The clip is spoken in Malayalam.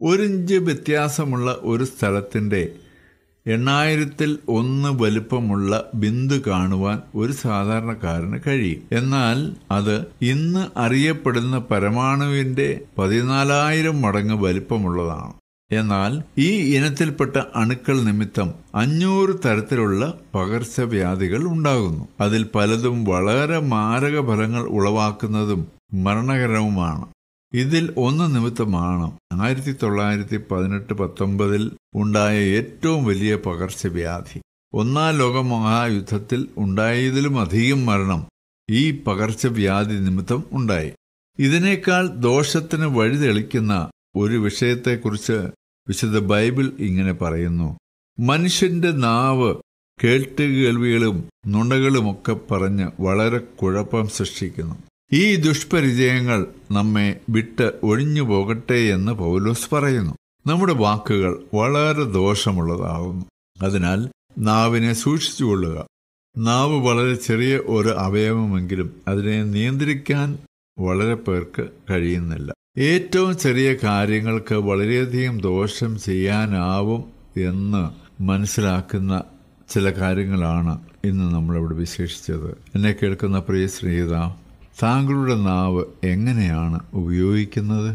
ഒരിഞ്ച് വ്യത്യാസമുള്ള ഒരു സ്ഥലത്തിന്റെ എണ്ണായിരത്തിൽ ഒന്ന് വലുപ്പമുള്ള ബിന്ദു കാണുവാൻ ഒരു സാധാരണക്കാരന് കഴിയും. എന്നാൽ അത് ഇന്ന് അറിയപ്പെടുന്ന പരമാണുവിന്റെ പതിനാലായിരം മടങ്ങ് വലുപ്പമുള്ളതാണ്. എന്നാൽ ഈ ഇനത്തിൽപ്പെട്ട അണുക്കൾ നിമിത്തം അഞ്ഞൂറ് തരത്തിലുള്ള പകർച്ചവ്യാധികൾ ഉണ്ടാകുന്നു. അതിൽ പലതും വളരെ മാരക ഫലങ്ങൾ ഉളവാക്കുന്നതും മരണകരവുമാണ്. ഇതിൽ ഒന്ന് നിമിത്തമാണ് ആയിരത്തി തൊള്ളായിരത്തി പതിനെട്ട് പത്തൊമ്പതിൽ ഉണ്ടായ ഏറ്റവും വലിയ പകർച്ചവ്യാധി. ഒന്നാം ലോക മഹായുദ്ധത്തിൽ ഉണ്ടായതിലും അധികം മരണം ഈ പകർച്ചവ്യാധി നിമിത്തം ഉണ്ടായി. ഇതിനേക്കാൾ ദോഷത്തിന് വഴിതെളിക്കുന്ന ഒരു വിഷയത്തെക്കുറിച്ച് വിശുദ്ധ ബൈബിൾ ഇങ്ങനെ പറയുന്നു. മനുഷ്യന്റെ നാവ് കേട്ടുകേൾവികളും നുണകളുമൊക്കെ പറഞ്ഞ് വളരെ കുഴപ്പം സൃഷ്ടിക്കുന്നു. ഈ ദുഷ്പരിചയങ്ങൾ നമ്മെ വിട്ട് ഒഴിഞ്ഞു പോകട്ടെ എന്ന് പൗലോസ് പറയുന്നു. നമ്മുടെ വാക്കുകൾ വളരെ ദോഷമുള്ളതാകുന്നു. അതിനാൽ നാവിനെ സൂക്ഷിച്ചുകൊള്ളുക നാവ് വളരെ ചെറിയ ഒരു അവയവമെങ്കിലും അതിനെ നിയന്ത്രിക്കാൻ വളരെ പേർക്ക് കഴിയുന്നില്ല. ഏറ്റവും ചെറിയ കാര്യങ്ങൾക്ക് വളരെയധികം ദോഷം ചെയ്യാനാവും എന്ന് മനസ്സിലാക്കുന്ന ചില കാര്യങ്ങളാണ് ഇന്ന് നമ്മളിവിടെ വിശേഷിച്ചത്. എന്നെ കേൾക്കുന്ന പ്രിയ സ്നേഹിത താങ്കളുടെ നാവ് എങ്ങനെയാണ് ഉപയോഗിക്കുന്നത്?